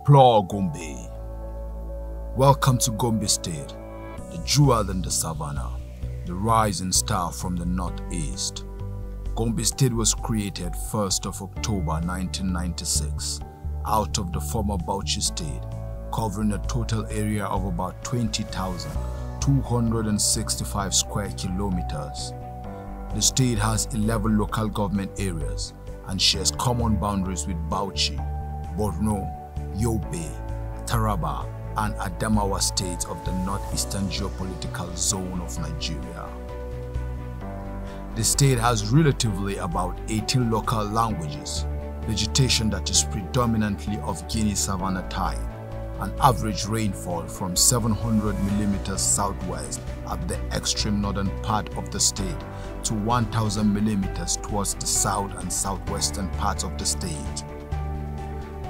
Explore Gombe. Welcome to Gombe State, the jewel in the savannah, the rising star from the northeast. Gombe State was created 1st of October 1996 out of the former Bauchi State, covering a total area of about 20,265 square kilometers. The state has 11 local government areas and shares common boundaries with Bauchi, Borno, Yobe, Taraba, and Adamawa states of the northeastern geopolitical zone of Nigeria. The state has relatively about 18 local languages, vegetation that is predominantly of Guinea savanna type, an average rainfall from 700 millimeters southwest at the extreme northern part of the state to 1000 millimeters towards the south and southwestern parts of the state.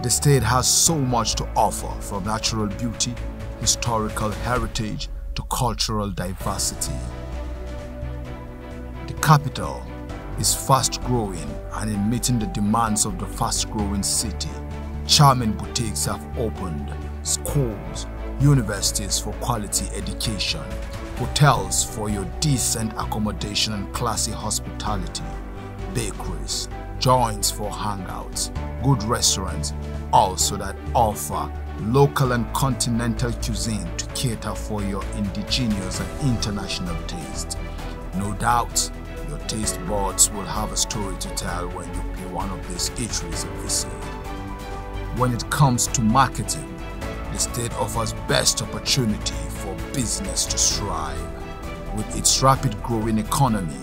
The state has so much to offer from natural beauty, historical heritage to cultural diversity. The capital is fast growing and in meeting the demands of the fast growing city, charming boutiques have opened, schools, universities for quality education, hotels for your decent accommodation and classy hospitality, bakeries, joints for hangouts, good restaurants, also that offer local and continental cuisine to cater for your indigenous and international taste. No doubt, your taste buds will have a story to tell when you pay one of these eateries a visit. When it comes to marketing, the state offers best opportunity for business to thrive. With its rapid growing economy,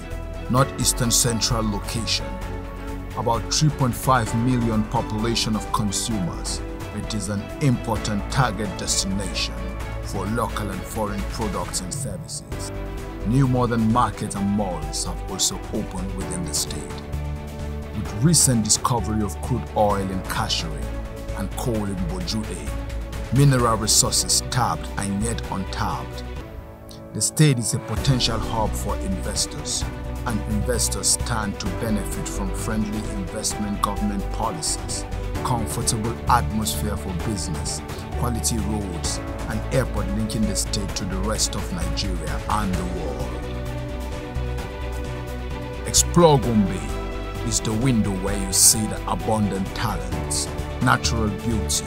northeastern central location, about 3.5 million population of consumers, it is an important target destination for local and foreign products and services. New modern markets and malls have also opened within the state. With recent discovery of crude oil in Kashiri and coal in Bojude, mineral resources tapped and yet untapped, the state is a potential hub for investors and investors stand to benefit from friendly investment government policies, comfortable atmosphere for business, quality roads, and airport linking the state to the rest of Nigeria and the world. Explore Gombe is the window where you see the abundant talents, natural beauty,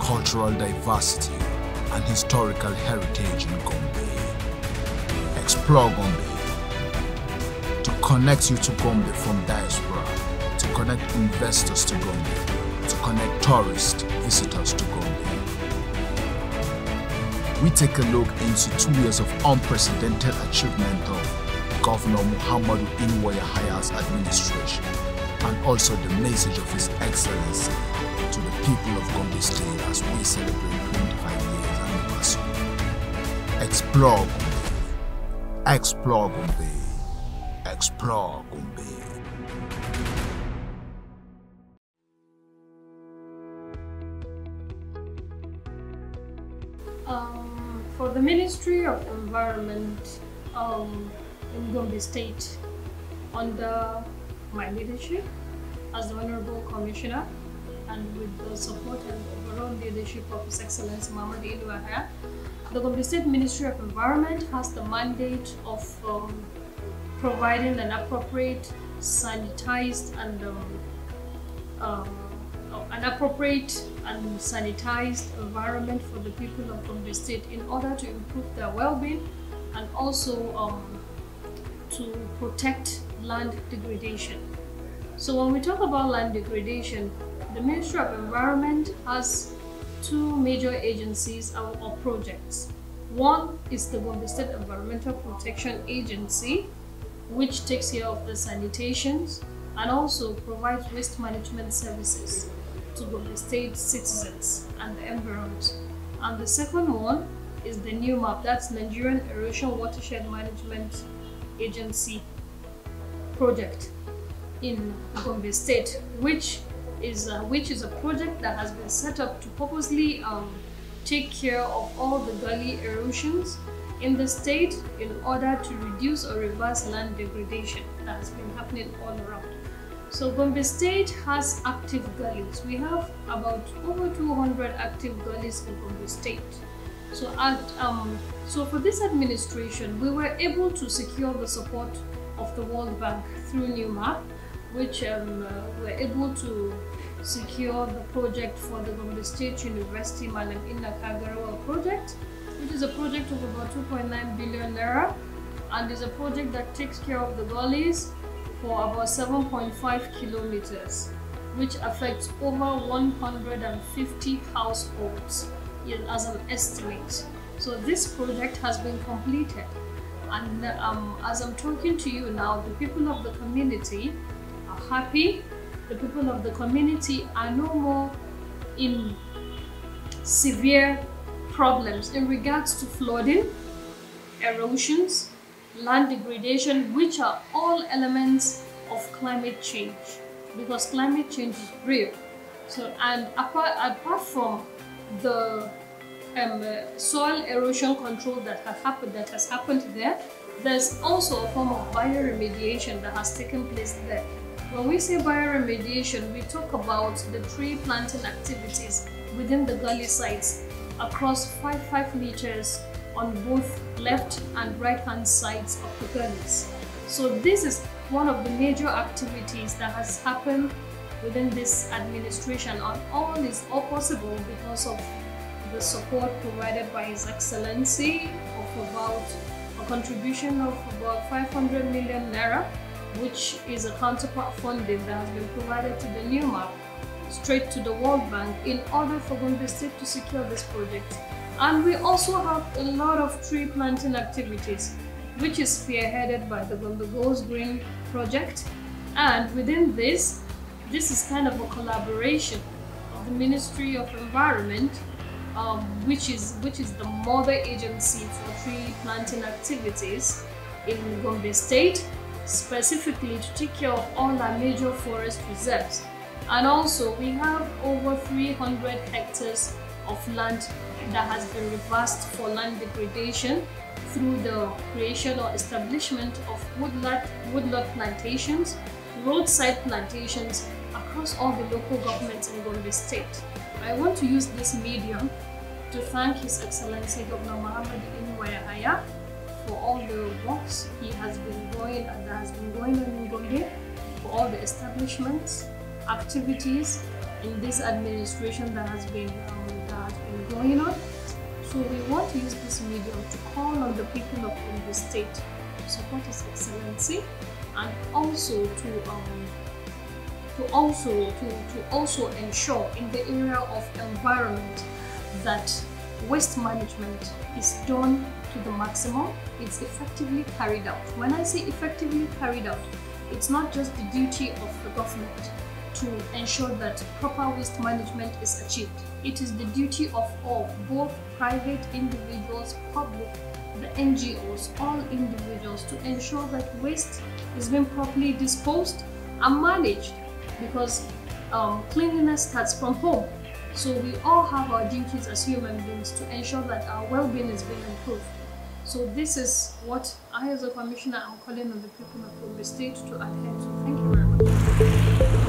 cultural diversity, and historical heritage in Gombe. Explore Gombe connect you to Gombe from diaspora, to connect investors to Gombe, to connect tourist visitors to Gombe. We take a look into two years of unprecedented achievement of Governor Muhammadu Inuwa Yahaya's administration and also the message of His Excellency to the people of Gombe State as we celebrate 25 years anniversary. Explore Gombe. Explore Gombe. Explore Gombe. Um, for the Ministry of Environment um, in Gombe State, under my leadership as the Honorable Commissioner and with the support and overall leadership of His Excellency Muhammad Inuwa Yahaya, the Gombe State Ministry of Environment has the mandate of um, providing an appropriate, sanitized and um, um, an appropriate and sanitized environment for the people of Gombe State in order to improve their well-being and also um, to protect land degradation. So when we talk about land degradation, the Ministry of Environment has two major agencies or, or projects. One is the Gombe State Environmental Protection Agency, which takes care of the sanitations and also provides waste management services to Gombe State citizens and the environs. And the second one is the NEWMAP, that's Nigerian Erosion Watershed Management Agency project in Gombe State, which is which is a project that has been set up to purposely um, take care of all the gully erosions in the state in order to reduce or reverse land degradation that has been happening all around. So Gombe State has active gullies. We have about over 200 active gullies in Gombe State. So at um, so for this administration, we were able to secure the support of the World Bank through NUMA, which um, uh, were able to secure the project for the Gombe State University Malam Inna Kagarawa project, which is a project of about 2.9 billion naira and is a project that takes care of the gullies for about 7.5 kilometers, which affects over 150 households as an estimate. So this project has been completed and um, as I'm talking to you now, the people of the community are happy. The people of the community are no more in severe problems in regards to flooding, erosions, land degradation, which are all elements of climate change because climate change is real. So, and apart, apart from the um, soil erosion control that has happened that has happened there, there's also a form of bioremediation that has taken place there. When we say bioremediation, we talk about the tree planting activities within the gully sites across 5 5 meters on both left and right hand sides of the gullies. So this is one of the major activities that has happened within this administration and all is all possible because of the support provided by His Excellency of about a contribution of about 500 million naira, which is a counterpart funding that has been provided to the NEWMAP straight to the World Bank in order for Gombe State to secure this project. And we also have a lot of tree planting activities, which is spearheaded by the Gombe Goes Green project. And within this, this is kind of a collaboration of the Ministry of Environment um, which is which is the mother agency for tree planting activities in Gombe State, specifically to take care of all our major forest reserves. And also, we have over 300 hectares of land that has been reversed for land degradation through the creation or establishment of woodlot, woodlot plantations, roadside plantations across all the local governments in Gombe State. I want to use this medium to thank His Excellency Governor Muhammad Inuwa for all the works he has been going and has been going on in Gombe, for all the establishments, activities in this administration that has been um, that been going on. So we want to use this medium to call on the people of Gombe State to support His Excellency and also to um, to also to, to also ensure in the area of environment that waste management is done to the maximum, it's effectively carried out. When I say effectively carried out, it's not just the duty of the government to ensure that proper waste management is achieved. It is the duty of all, both private individuals, public, the NGOs, all individuals to ensure that waste is being properly disposed and managed because um, cleanliness starts from home. So we all have our duties as human beings to ensure that our well-being is being improved. So this is what I as a commissioner am calling on the people of the state to adhere to. Thank you very much.